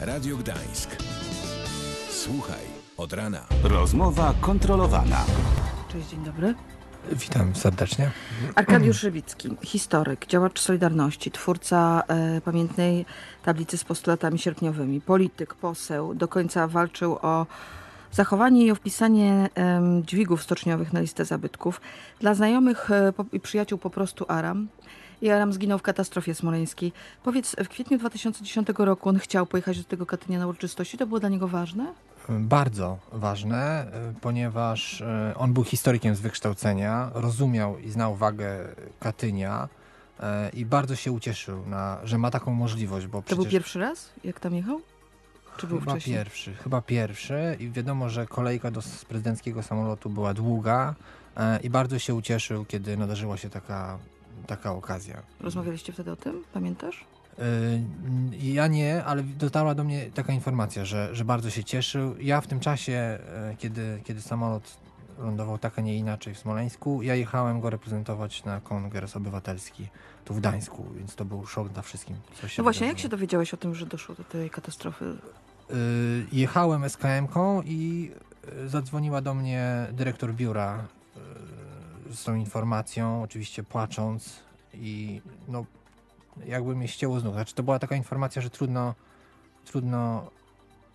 Radio Gdańsk. Słuchaj od rana. Rozmowa kontrolowana. Cześć, dzień dobry. Witam serdecznie. Arkadiusz Szybicki, historyk, działacz Solidarności, twórca e, pamiętnej tablicy z postulatami sierpniowymi, polityk, poseł, do końca walczył o zachowanie i o wpisanie em, dźwigów stoczniowych na listę zabytków. Dla znajomych e, i przyjaciół po prostu Aram. I Aram zginął w katastrofie smoleńskiej. Powiedz, w kwietniu 2010 roku on chciał pojechać do tego Katynia na uroczystości. To było dla niego ważne? Bardzo ważne, y, ponieważ y, on był historykiem z wykształcenia, rozumiał i znał wagę Katynia y, i bardzo się ucieszył, na, że ma taką możliwość, bo To przecież był pierwszy raz, jak tam jechał? Czy był chyba wcześniej? pierwszy, chyba pierwszy i wiadomo, że kolejka do prezydenckiego samolotu była długa i bardzo się ucieszył, kiedy nadarzyła się taka, taka okazja. Rozmawialiście wtedy o tym? Pamiętasz? Y, Ja nie, ale dotarła do mnie taka informacja, że, że bardzo się cieszył. Ja w tym czasie, e, kiedy, kiedy samolot lądował tak, a nie inaczej w Smoleńsku, ja jechałem go reprezentować na kongres obywatelski tu w Gdańsku, więc to był szok dla wszystkim. No właśnie, jak się wydarzyło. dowiedziałeś o tym, że doszło do tej katastrofy? Y, Jechałem SKM-ką i y, zadzwoniła do mnie dyrektor biura z tą informacją, oczywiście płacząc i no jakby mnie ścięło z nóg. Znaczy to była taka informacja, że trudno, trudno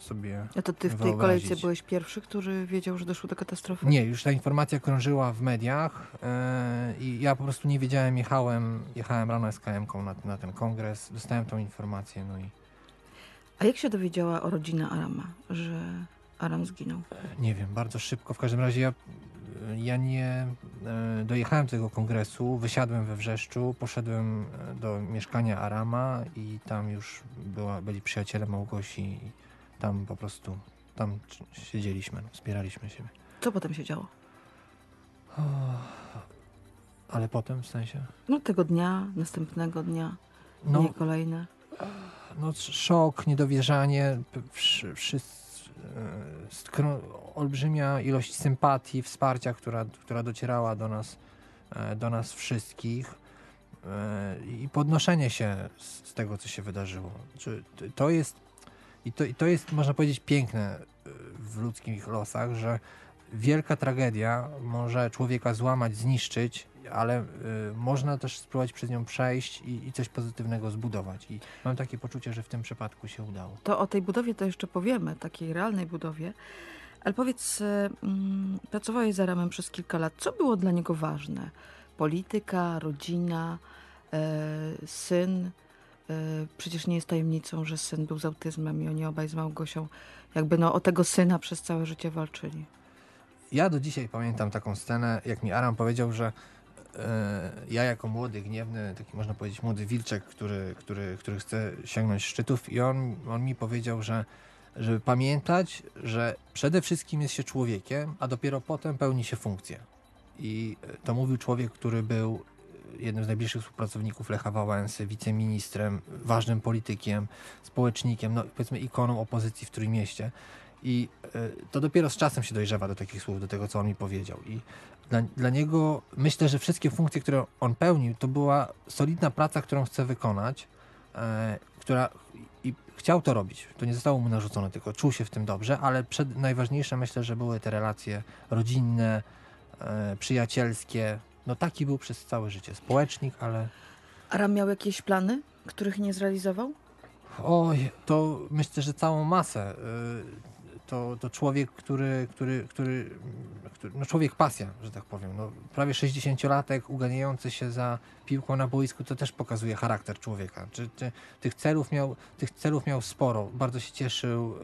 sobie... A to ty w tej Wyobrazić. kolejce byłeś pierwszy, który wiedział, że doszło do katastrofy? Nie, już ta informacja krążyła w mediach y, i ja po prostu nie wiedziałem, jechałem, jechałem rano SKM-ką na, na ten kongres, dostałem tą informację, no i A jak się dowiedziała o rodzina Arama, że Aram zginął? Nie wiem, bardzo szybko. W każdym razie ja, ja nie e, dojechałem do tego kongresu, wysiadłem we Wrzeszczu, poszedłem e, do mieszkania Arama i tam już była, byli przyjaciele Małgosi i tam po prostu, tam siedzieliśmy, wspieraliśmy siebie. Co potem się działo? Ale potem w sensie? No tego dnia, następnego dnia, No, dnie kolejne. no sz- szok, niedowierzanie, wszyscy, olbrzymia ilość sympatii, wsparcia, która, która docierała do nas, e, do nas wszystkich e, i podnoszenie się z, tego, co się wydarzyło. To jest i to, i to jest, można powiedzieć, piękne e, w ludzkich losach, że wielka tragedia może człowieka złamać, zniszczyć, ale y, można też spróbować przez nią przejść i, i coś pozytywnego zbudować. I mam takie poczucie, że w tym przypadku się udało. To o tej budowie to jeszcze powiemy, takiej realnej budowie. Ale powiedz, e, mm, pracowałeś z Aramem przez kilka lat. Co było dla niego ważne? Polityka, rodzina, e, syn. Przecież nie jest tajemnicą, że syn był z autyzmem i oni obaj z Małgosią jakby no, o tego syna przez całe życie walczyli. Ja do dzisiaj pamiętam taką scenę, jak mi Aram powiedział, że ja jako młody, gniewny, taki można powiedzieć młody wilczek, który, który, który chce sięgnąć szczytów i on, on mi powiedział, że żeby pamiętać, że przede wszystkim jest się człowiekiem, a dopiero potem pełni się funkcję. I e, to mówił człowiek, który był jednym z najbliższych współpracowników Lecha Wałęsy, wiceministrem, ważnym politykiem, społecznikiem, no powiedzmy ikoną opozycji w Trójmieście. I e, to dopiero z czasem się dojrzewa do takich słów, do tego, co on mi powiedział. I dla, dla niego myślę, że wszystkie funkcje, które on pełnił, to była solidna praca, którą chce wykonać, e, która i chciał to robić. To nie zostało mu narzucone, tylko czuł się w tym dobrze, ale przed, najważniejsze myślę, że były te relacje rodzinne, e, przyjacielskie. No taki był przez całe życie. Społecznik, ale Aram miał jakieś plany, których nie zrealizował? Oj, to myślę, że całą masę. Y, To, to człowiek, który, który, który, który, no człowiek pasja, że tak powiem. No, prawie 60-latek uganiający się za piłką na boisku, to też pokazuje charakter człowieka. Czy, czy, tych, celów miał, tych celów miał sporo. Bardzo się cieszył,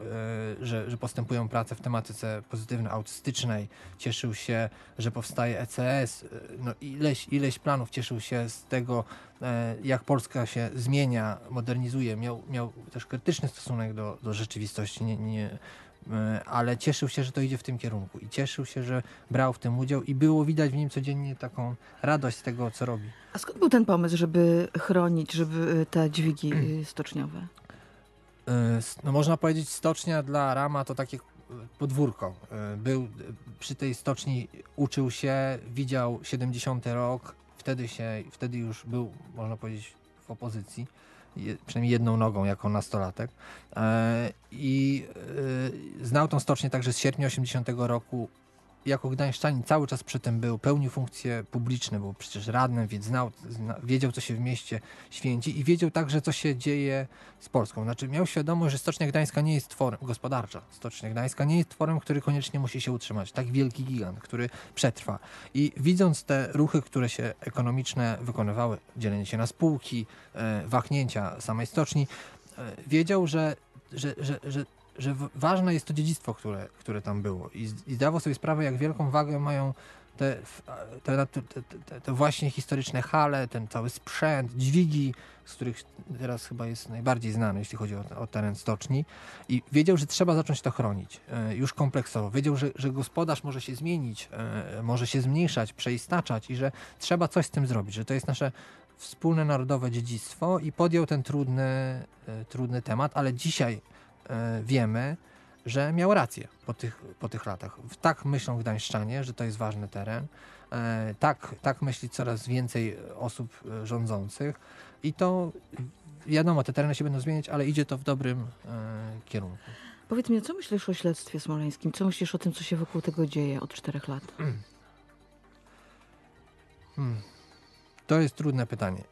y, że, że postępują prace w tematyce pozytywnej, autystycznej. Cieszył się, że powstaje ECS. y, No, ileś, ileś planów cieszył się z tego, e, jak Polska się zmienia, modernizuje. Miał, miał też krytyczny stosunek do, do rzeczywistości, nie, nie, e, ale cieszył się, że to idzie w tym kierunku i cieszył się, że brał w tym udział i było widać w nim codziennie taką radość z tego, co robi. A skąd był ten pomysł, żeby chronić, żeby y, te dźwigi stoczniowe? E, s- No można powiedzieć, stocznia dla Rama to takie e, podwórko. E, Był e, przy tej stoczni, uczył się, widział 70 rok, wtedy się, wtedy już był, można powiedzieć, w opozycji. Przynajmniej jedną nogą jako nastolatek. E, I e, znał tą stocznię także z sierpnia 80 roku. Jako gdańszczanin cały czas przy tym był, pełnił funkcje publiczne, był przecież radnym, więc znał, zna, wiedział, co się w mieście święci i wiedział także, co się dzieje z Polską. Znaczy miał świadomość, że Stocznia Gdańska nie jest tworem, gospodarcza Stocznia Gdańska nie jest tworem, który koniecznie musi się utrzymać. Tak wielki gigant, który przetrwa. I widząc te ruchy, które się ekonomiczne wykonywały, dzielenie się na spółki, e, wahnięcia samej stoczni, e, wiedział, że, że, że, że że ważne jest to dziedzictwo, które, które tam było. I, I zdawał sobie sprawę, jak wielką wagę mają te, te, te, te, te właśnie historyczne hale, ten cały sprzęt, dźwigi, z których teraz chyba jest najbardziej znany, jeśli chodzi o, o teren stoczni. I wiedział, że trzeba zacząć to chronić e, już kompleksowo. Wiedział, że, że gospodarz może się zmienić, e, może się zmniejszać, przeistaczać i że trzeba coś z tym zrobić, że to jest nasze wspólne narodowe dziedzictwo i podjął ten trudny, e, trudny temat, ale dzisiaj wiemy, że miał rację po tych, po tych latach. Tak myślą gdańszczanie, że to jest ważny teren. E, tak, tak myśli coraz więcej osób e, rządzących i to wiadomo, te tereny się będą zmieniać, ale idzie to w dobrym kierunku. Powiedz mi, co myślisz o śledztwie smoleńskim? Co myślisz o tym, co się wokół tego dzieje od czterech lat? Hmm. To jest trudne pytanie.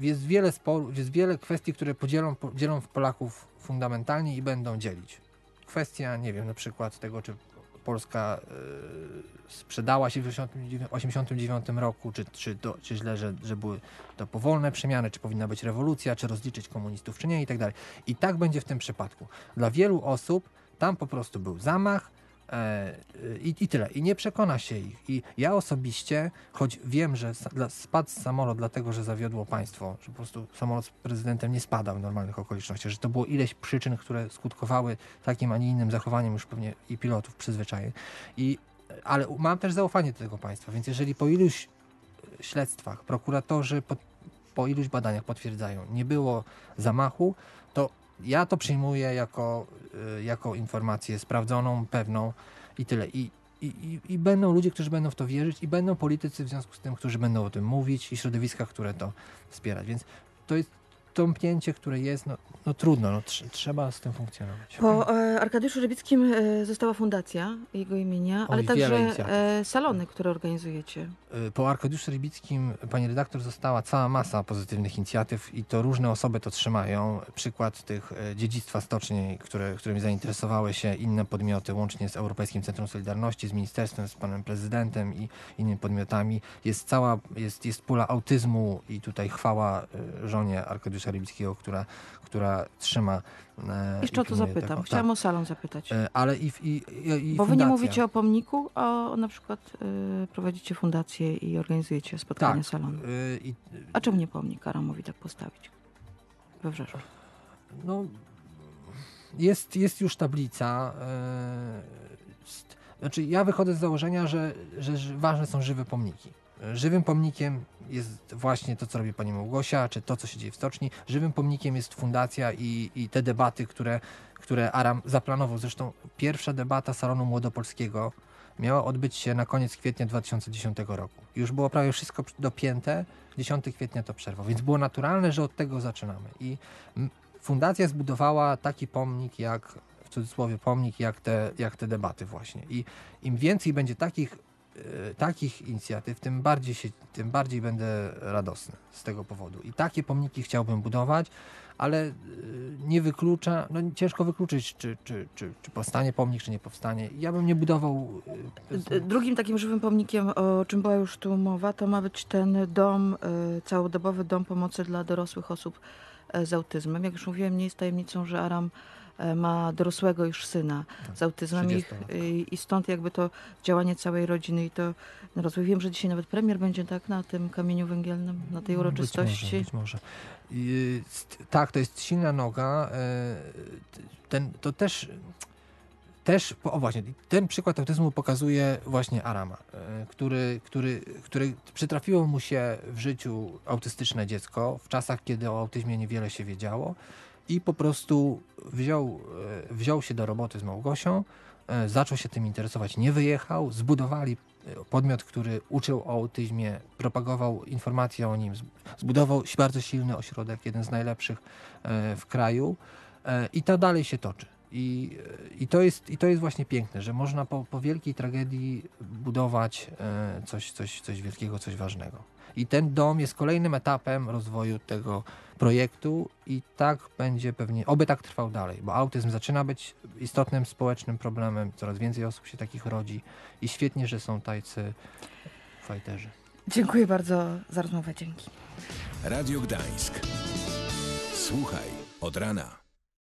Jest wiele sporów, jest wiele kwestii, które podzielą, podzielą Polaków fundamentalnie i będą dzielić. Kwestia, nie wiem, na przykład tego, czy Polska y, sprzedała się w 1989 roku, czy, czy, to, czy źle, że, że były to powolne przemiany, czy powinna być rewolucja, czy rozliczyć komunistów, czy nie i tak dalej. I tak będzie w tym przypadku. Dla wielu osób tam po prostu był zamach, I, I tyle. I nie przekona się ich. I ja osobiście, choć wiem, że spadł samolot dlatego, że zawiodło państwo, że po prostu samolot z prezydentem nie spadał w normalnych okolicznościach, że to było ileś przyczyn, które skutkowały takim, a nie innym zachowaniem już pewnie i pilotów przyzwyczajeń. I, ale mam też zaufanie do tego państwa, więc jeżeli po iluś śledztwach prokuratorzy po, po iluś badaniach potwierdzają, nie było zamachu, to ja to przyjmuję jako, jako informację sprawdzoną, pewną i tyle. I, i, I będą ludzie, którzy będą w to wierzyć, i będą politycy w związku z tym, którzy będą o tym mówić, i środowiska, które to wspierać. Więc to jest tąpnięcie, które jest, no, no trudno, no, tr trzeba z tym funkcjonować. Po e, Arkadiuszu Rybickim e, została fundacja jego imienia, ale także e, salony, które organizujecie. E, po Arkadiuszu Rybickim, pani redaktor, została cała masa pozytywnych inicjatyw i to różne osoby to trzymają. Przykład tych e, dziedzictwa stoczni, które, którymi zainteresowały się inne podmioty, łącznie z Europejskim Centrum Solidarności, z ministerstwem, z panem prezydentem i innymi podmiotami. Jest cała, jest, jest pula autyzmu i tutaj chwała e, żonie Arkadiusza Rybickiego, która, która trzyma. E, Jeszcze o to zapytam. Taką, Chciałam tak. o salon zapytać. E, ale i, i, i, i Bo wy nie mówicie o pomniku, a na przykład y, prowadzicie fundację i organizujecie spotkania tak, salonu. Y, a czemu nie pomnik Aramowi tak postawić we Wrzeszu? No, jest, jest już tablica. Y, znaczy, ja wychodzę z założenia, że, że ważne są żywe pomniki. Żywym pomnikiem jest właśnie to, co robi pani Małgosia, czy to, co się dzieje w stoczni. Żywym pomnikiem jest fundacja i, i te debaty, które, które Aram zaplanował. Zresztą pierwsza debata Salonu Młodopolskiego miała odbyć się na koniec kwietnia 2010 roku. Już było prawie wszystko dopięte, 10 kwietnia to przerwał, więc było naturalne, że od tego zaczynamy. I fundacja zbudowała taki pomnik, jak w cudzysłowie pomnik, jak te, jak te debaty właśnie. I im więcej będzie takich takich inicjatyw, tym bardziej, się, tym bardziej będę radosny z tego powodu. I takie pomniki chciałbym budować, ale e, nie wyklucza, no ciężko wykluczyć, czy, czy, czy, czy powstanie pomnik, czy nie powstanie. Ja bym nie budował. E, drugim takim żywym pomnikiem, o czym była już tu mowa, to ma być ten dom, całodobowy dom pomocy dla dorosłych osób z autyzmem. Jak już mówiłem, nie jest tajemnicą, że Aram E, ma dorosłego już syna tak, z autyzmem i, i, stąd jakby to działanie całej rodziny i to rozwój. Wiem, że dzisiaj nawet premier będzie tak na tym kamieniu węgielnym, na tej uroczystości. Być może. Być może. Tak, to jest silna noga. E, ten, to też też, o właśnie, ten przykład autyzmu pokazuje właśnie Arama, e, który, który, który przytrafiło mu się w życiu autystyczne dziecko w czasach, kiedy o autyzmie niewiele się wiedziało i po prostu wziął, e, wziął się do roboty z Małgosią, e, zaczął się tym interesować, nie wyjechał, zbudowali podmiot, który uczył o autyzmie, propagował informacje o nim, zb- zbudował bardzo silny ośrodek, jeden z najlepszych e, w kraju e, i to dalej się toczy. I, e, i, to, jest, I to jest właśnie piękne, że można po, po wielkiej tragedii budować e, coś, coś, coś wielkiego, coś ważnego. I ten dom jest kolejnym etapem rozwoju tego projektu i tak będzie pewnie, oby tak trwał dalej, bo autyzm zaczyna być istotnym społecznym problemem, coraz więcej osób się takich rodzi i świetnie, że są tacy fajterzy. Dziękuję bardzo za rozmowę. Dzięki. Radio Gdańsk. Słuchaj od rana.